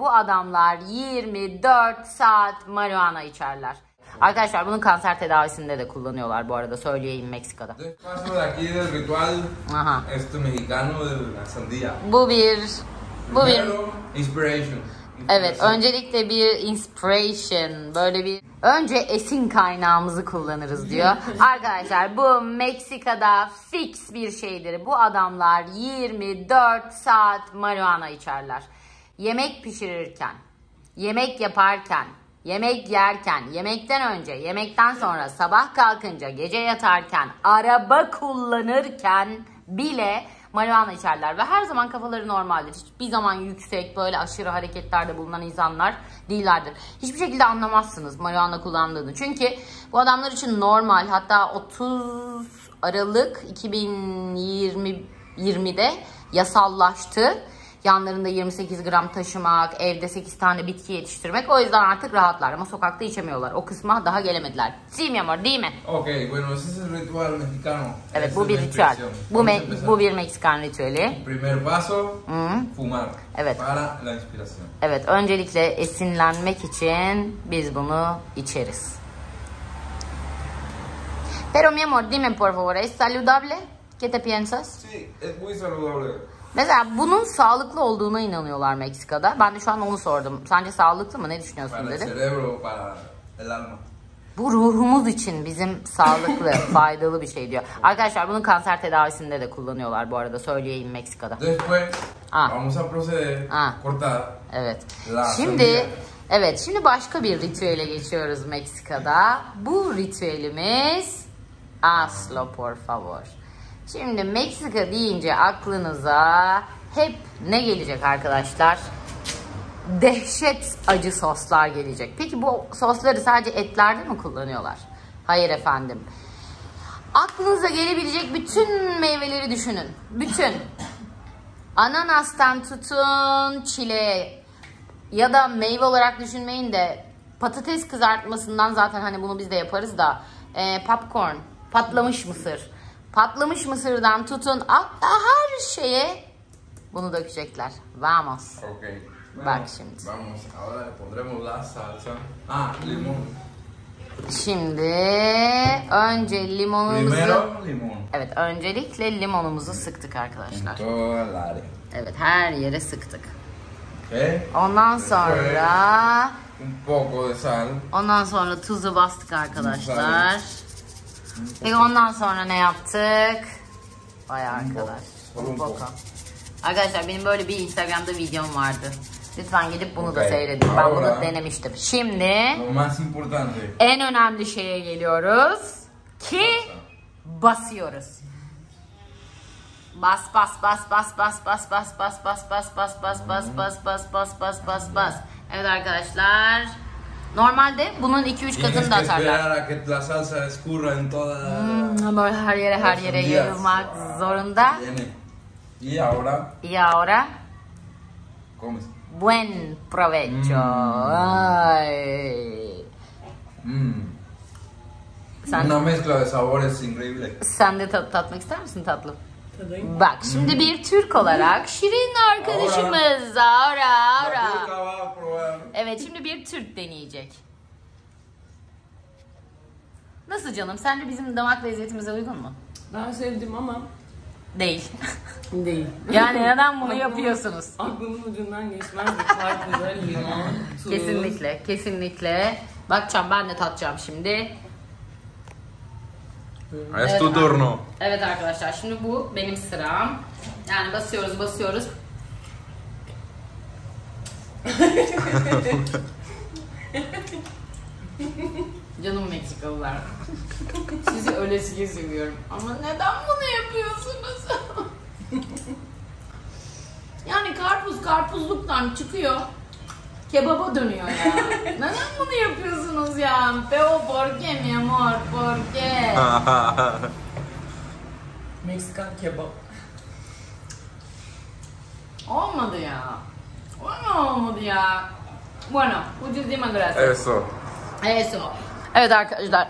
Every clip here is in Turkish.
Bu adamlar 24 saat marihuana içerler. Arkadaşlar bunu kanser tedavisinde de kullanıyorlar bu arada söyleyeyim Meksika'da. Sandía. Bu bir bu bir inspiration. Evet, öncelikle bir inspiration, böyle bir önce esin kaynağımızı kullanırız diyor. Arkadaşlar bu Meksika'da fix bir şeydir. Bu adamlar 24 saat marihuana içerler. Yemek pişirirken, yemek yaparken, yemek yerken, yemekten önce, yemekten sonra, sabah kalkınca, gece yatarken, araba kullanırken bile marihuana içerler ve her zaman kafaları normaldir. Hiçbir zaman yüksek böyle aşırı hareketlerde bulunan insanlar değillerdir. Hiçbir şekilde anlamazsınız marihuana kullandığını. Çünkü bu adamlar için normal hatta 30 Aralık 2020'de yasallaştı. Yanlarında 28 gram taşımak, evde 8 tane bitki yetiştirmek. O yüzden artık rahatlar ama sokakta içemiyorlar. O kısma daha gelemediler. Sí mi amor, değil mi? Ok, bueno, ese es el ritual mexicano. Evet Esa bu bir ritüel. Bu, me- empezar. bu bir Meksikan ritüeli. Primer paso, Hı. fumar. Evet. Para la inspiración. Evet öncelikle esinlenmek için biz bunu içeriz. Pero mi amor dime por favor es saludable? ¿Qué te piensas? Sí, es muy saludable. Mesela bunun sağlıklı olduğuna inanıyorlar Meksika'da. Ben de şu an onu sordum. Sence sağlıklı mı? Ne düşünüyorsun Para el dedi. cerebro, para el alma. Bu ruhumuz için bizim sağlıklı, faydalı bir şey diyor. Arkadaşlar bunu kanser tedavisinde de kullanıyorlar bu arada söyleyeyim Meksika'da. Después, Ah. vamos a proceder Ah. cortar Evet. La Şimdi sandía. evet şimdi başka bir ritüele geçiyoruz Meksika'da. Bu ritüelimiz Aslo por favor. Şimdi Meksika deyince aklınıza hep ne gelecek arkadaşlar? Dehşet acı soslar gelecek. Peki bu sosları sadece etlerde mi kullanıyorlar? Hayır efendim. Aklınıza gelebilecek bütün meyveleri düşünün. Bütün. Ananastan tutun çileğe ya da meyve olarak düşünmeyin de patates kızartmasından zaten hani bunu biz de yaparız da e, popcorn, patlamış mısır. Patlamış mısırdan tutun hatta her şeye bunu dökecekler. Vamos. Ok. Bak şimdi. Vamos, ahora le pondremos la salsa. Ah, limón. Şimdi önce limonumuzu Primero, limón. Evet öncelikle limonumuzu sıktık arkadaşlar. Evet her yere sıktık. Ok. Ondan sonra Un poco de sal. Ondan sonra tuzu bastık arkadaşlar. Ve ondan sonra ne yaptık? Vay arkadaş. Arkadaşlar benim böyle bir Instagram'da videom vardı. Lütfen gidip bunu da Okay. seyredin. Ben bunu denemiştim. Şimdi en önemli şeye geliyoruz. Ki basıyoruz. Bas bas bas bas bas bas bas bas bas bas bas bas bas bas bas bas bas bas bas. Evet arkadaşlar. Normalde bunun 2-3 Tienes katını da atarlar. esperar a que la salsa escurra en toda la... Hmm, Böyle her yere her yere yayılmak zorunda. Viene. Y ahora Y ahora comes. buen provecho. Ay. Mm. Sen, Una mezcla de sabores increíble. sen de tat, tatmak ister misin tatlım? Tadayım. Bak şimdi bir Türk olarak Şirin arkadaşımız Aura Aura. La va a probar. Evet şimdi bir Türk deneyecek. Nasıl canım? Sence bizim damak lezzetimize uygun mu? Ben sevdim ama Değil. değil. Yani neden bunu yapıyorsunuz? Aklımın ucundan geçmezdi. Karpuza, limon, tuz. Kesinlikle, kesinlikle. Bakacağım ben de tatacağım şimdi. Evet, turno. Evet arkadaşlar şimdi bu benim sıram. Yani basıyoruz basıyoruz. Canım Meksikalılar. Sizi öylesiye seviyorum. Ama neden bunu yapıyorsunuz? yani karpuz karpuzluktan çıkıyor. Kebaba dönüyor ya. neden bunu yapıyorsunuz ya? Pero por qué mi amor? Por qué? Meksikan kebap. Olmadı ya. Olmadı ya. Bueno, muchísimas gracias. Eso. Eso. Evet arkadaşlar.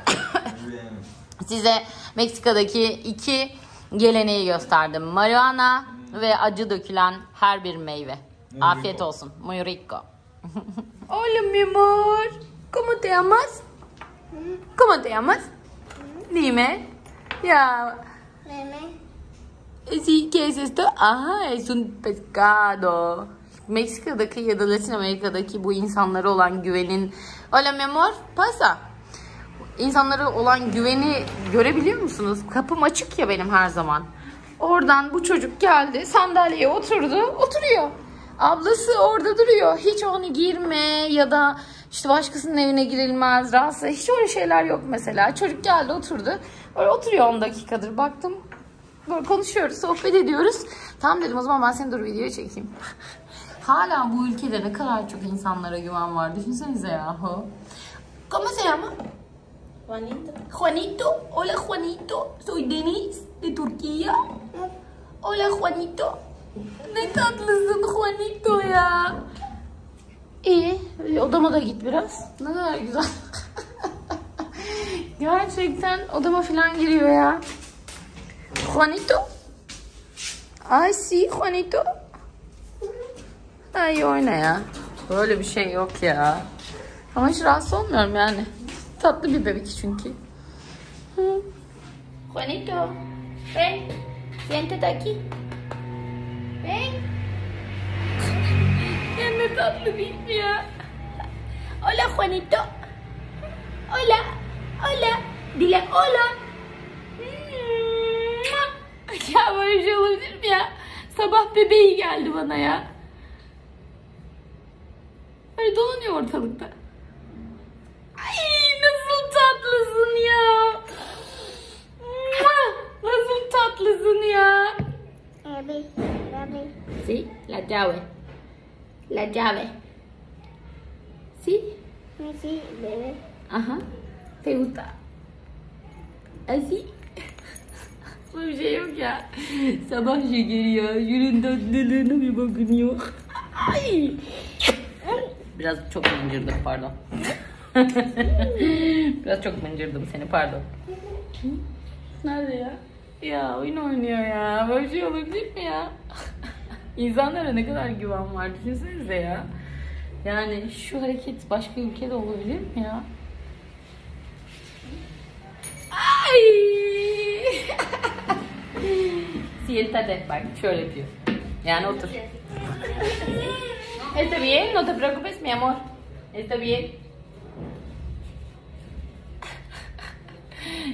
Size Meksika'daki iki geleneği gösterdim. Marihuana ve acı dökülen her bir meyve. Muy Afiyet rico. olsun. Muy rico. Hola, mi amor. ¿Cómo te llamas? ¿Cómo te llamas? Dime. Ya. Sí, ¿qué es esto? Aha, es un pescado. Meksika'daki ya da Latin Amerika'daki bu insanlara olan güvenin... Hola mi amor, pasa. İnsanlara olan güveni görebiliyor musunuz? Kapım açık ya benim her zaman. Oradan bu çocuk geldi, sandalyeye oturdu, oturuyor. Ablası orada duruyor. Hiç onu girme ya da işte başkasının evine girilmez, rahatsız. Hiç öyle şeyler yok mesela. Çocuk geldi oturdu. Öyle oturuyor 10 dakikadır. Baktım böyle konuşuyoruz, sohbet ediyoruz. Tamam dedim o zaman ben seni dur videoya çekeyim. Hala bu ülkede ne kadar çok insanlara güven var. Düşünsenize yahu. ¿Cómo se llama? Juanito. Juanito. Hola Juanito. Soy Deniz de Turquía. Hola Juanito. Ne tatlısın Juanito ya. İyi. Odama da git biraz. Ne kadar güzel. Gerçekten odama falan giriyor ya. Juanito. Ay sí Juanito. Ay oyna ya. Böyle bir şey yok ya. Ama hiç rahatsız olmuyorum yani. Tatlı bir bebek çünkü. Hı. Juanito, ven. Siéntate aquí. Ven. Ya ne tatlı değil ya? Hola Juanito. Hola. Hola. Dile hola. Ya böyle şey olabilir mi ya? Sabah bebeği geldi bana ya. Böyle dolanıyor ortalıkta. Ay nasıl tatlısın ya. Nasıl tatlısın ya. Sí, la llave. La llave. Sí. Ajá. ¿Te gusta? Así. Bir şey yok ya. Sabah şekeri ya. Yürün tatlılığına bir bakın yok. Ay. Biraz çok mıncırdım pardon. Biraz çok mıncırdım seni pardon. Nerede ya? Ya oyun oynuyor ya. Böyle şey olabilir mi ya? İnsanlara ne kadar güven var düşünsenize ya. Yani şu hareket başka ülkede olabilir mi ya? Ay! Siéntate bak şöyle yapıyor. Yani otur. Está bien, no te preocupes mi amor. Está bien.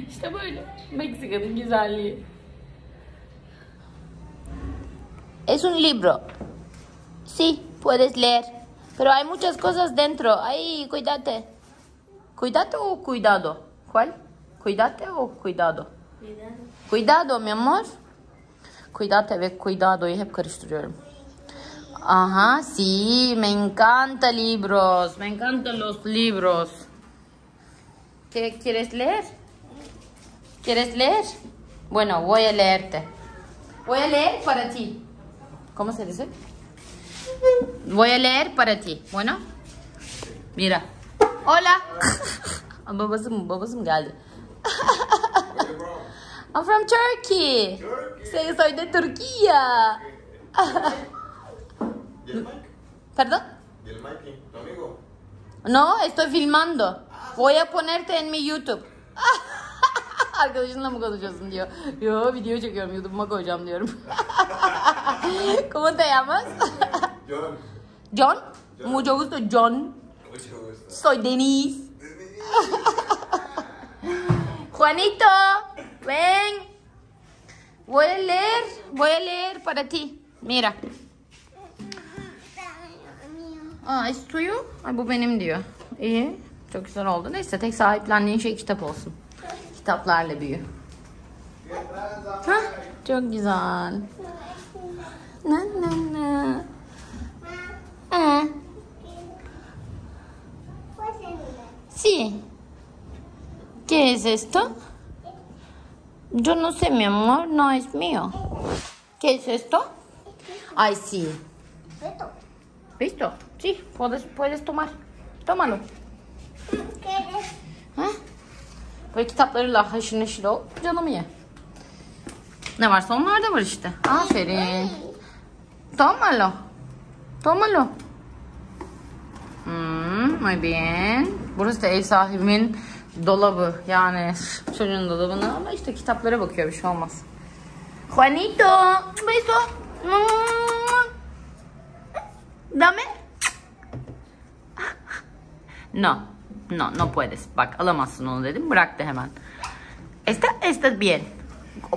İşte böyle. Meksika'nın güzelliği. Es un libro. Sí, puedes leer. Pero hay muchas cosas dentro. Ay, cuídate. ¿Cuídate o cuidado? ¿Cuál? ¿Cuídate o cuidado? Cuidado mi amor. Cuidate ve cuidado'yu hep karıştırıyorum. Ajá, sí, me encanta libros. Me encantan los libros. ¿Qué quieres leer? ¿Quieres leer? Bueno, voy a leerte. Voy a leer para ti. ¿Cómo se dice? Voy a leer para ti. Bueno. Mira. Hola. geldi? I'm from Turkey. Soy, soy de Turquía. ¿Y el Mike? ¿Perdón? ¿Y el Mikey, tu amigo? No, estoy filmando. Voy a ponerte en mi YouTube. Arkadaşınla mı konuşuyorsun diyor. Yo video çekiyorum YouTube'uma koyacağım diyorum. ¿Cómo te llamas? John. John. Mucho gusto, John. Mucho gusto. Soy Denise. Juanito, ven. Voy a leer, voy a leer para ti. Mira. Aa, es tuyo. Ay bu benim diyor. İyi. Çok güzel oldu. Neyse tek sahiplendiğin şey kitap olsun. Kitaplarla büyü. Hah, çok güzel. Na na na. Aa. Sí. ¿Qué es esto? Yo no sé, mi amor, no es mío. ¿Qué es esto? Ay, sí. ¿Listo? Sí, puedes, puedes tomar. Tómalo. Ha? Böyle kitaplarıyla haşır neşir ol. Canımı ye. Ne varsa onlar da var işte. Aferin. Tómalo. Tómalo. Muy bien. Burası da ev sahibimin dolabı. Yani çocuğun dolabını ama işte kitaplara bakıyor bir şey olmaz. Juanito, beso. Dame. No, no, no puedes. Bak alamazsın onu dedim. Bıraktı hemen. Esta, está bien.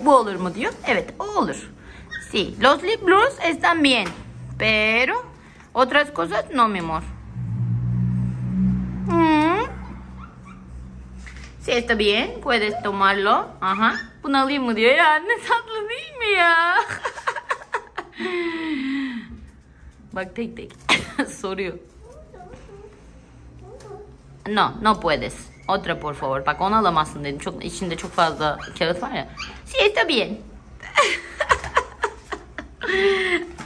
Bu olur mu diyor. Evet, olur. Sí, los libros están bien. Pero otras cosas no, mi amor. Hmm. Sí, está bien. Puedes tomarlo. Aha. Bunu alayım mı diyor ya. Ne tatlı değil mi ya? Bak tek tek soruyor. No, no puedes. Otra por favor. Bak onu alamazsın dedim. Çok içinde çok fazla kağıt var ya. Sí, está bien.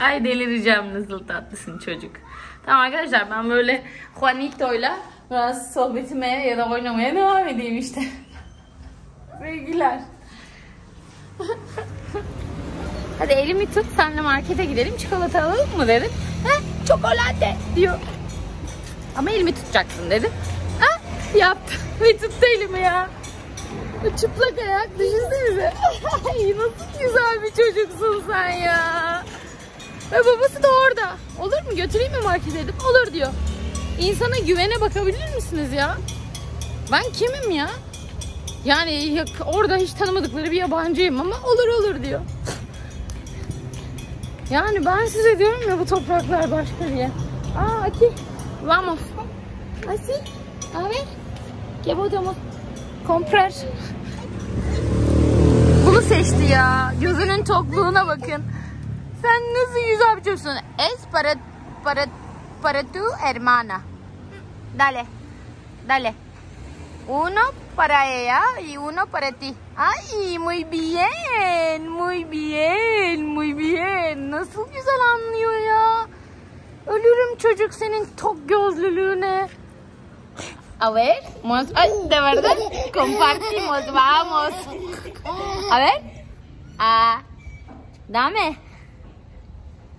Ay delireceğim nasıl tatlısın çocuk. Tamam arkadaşlar ben böyle Juanito'yla biraz sohbetime ya da oynamaya devam edeyim işte. Sevgiler. Hadi elimi tut senle markete gidelim çikolata alalım mı dedim. He çikolata diyor. Ama elimi tutacaksın dedi. Yaptı ve tuttu elimi ya. Çıplak ayak düşünsenize. Ay nasıl güzel bir çocuksun sen ya. Ve babası da orada. Olur mu götüreyim mi markete dedim. Olur diyor. İnsana güvene bakabilir misiniz ya? Ben kimim ya? Yani orada hiç tanımadıkları bir yabancıyım ama olur olur diyor. Yani ben size diyorum ya bu topraklar başka diye. Aa aquí. Vamos. Así. A ver. ¿Qué podemos comprar? Bunu seçti ya. Gözünün tokluğuna bakın. Sen nasıl bir çocuksun. Es para, para, para tu hermana. Dale. Dale. Uno para ella y uno para ti. Ay muy bien. Muy bien. Muy bien. Nasıl güzel anlıyor ya. Ölürüm çocuk senin tok gözlülüğüne. A ver, ay, de verdad, compartimos, vamos. A ver, ah, dame.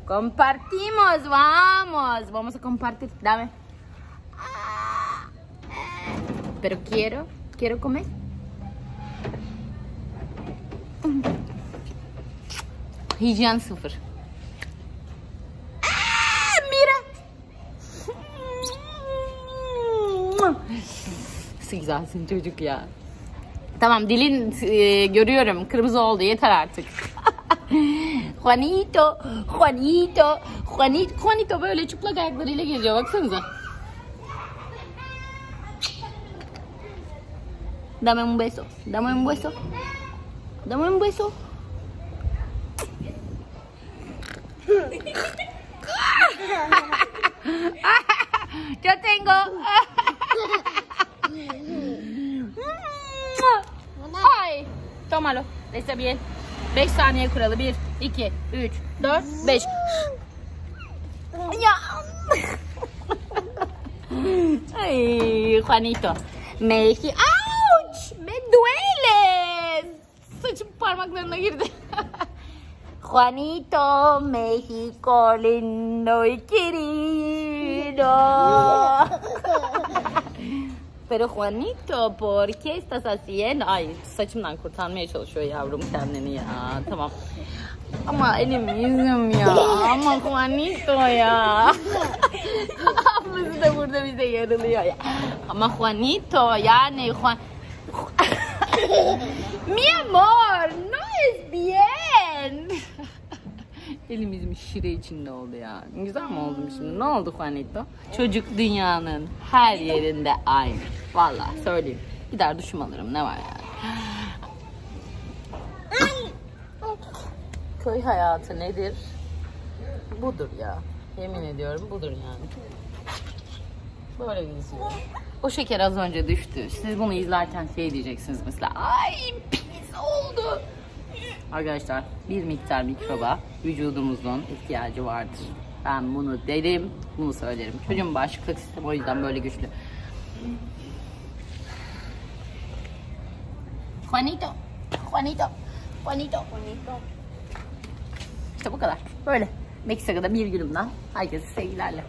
Compartimos, vamos. Vamos a compartir, dame. Pero quiero, quiero comer. Hijyen sıfır. Nasıl güzelsin çocuk ya. Tamam dilin e, görüyorum kırmızı oldu yeter artık. Juanito, Juanito, Juanito, Juanito böyle çıplak ayaklarıyla geziyor baksanıza. Dame un beso, dame un beso, dame un beso. Yo tengo. Ay. Tómalo. Está bien. 5 saniye kuralı. 1, 2, 3, 4, 5. Ya. Ay, Juanito. Me dije, ¡ouch! ¡Me duele! Saçım parmaklarına girdi. Juanito, México lindo y querido. Pero Juanito, ¿por qué estás haciendo? Ay saçımdan kurtarmaya çalışıyor yavrum kendini ya. Tamam. Ama elim yüzüm ya. Ama Juanito ya. Ablası da burada bize yarılıyor ya. Ama Juanito yani Juan... Mi amor, no es bien. Elim yüzüm şire içinde oldu ya. Güzel mi oldum şimdi? Ne oldu Juanito? Çocuk dünyanın her yerinde aynı. Vallahi söyleyeyim. Gider duşum alırım. Ne var yani? Köy hayatı nedir? Budur ya. Yemin ediyorum budur yani. Böyle geziyor. O şeker az önce düştü. Siz bunu izlerken şey diyeceksiniz mesela. Ay pis oldu. Arkadaşlar bir miktar mikroba vücudumuzun ihtiyacı vardır. Ben bunu derim, bunu söylerim. Çocuğun bağışıklık sistemi o yüzden böyle güçlü. Juanito, Juanito, Juanito, Juanito. İşte bu kadar. Böyle. Meksika'da bir günümden herkese sevgilerle.